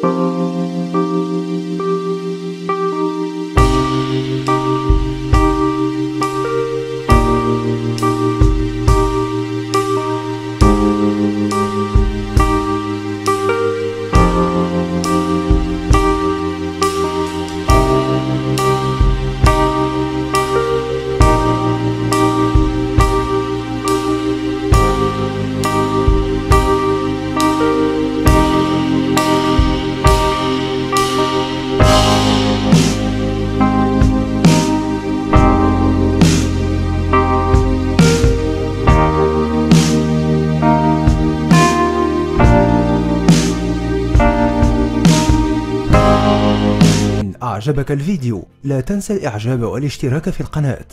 Música أعجبك الفيديو. لا تنسى الإعجاب والاشتراك في القناة.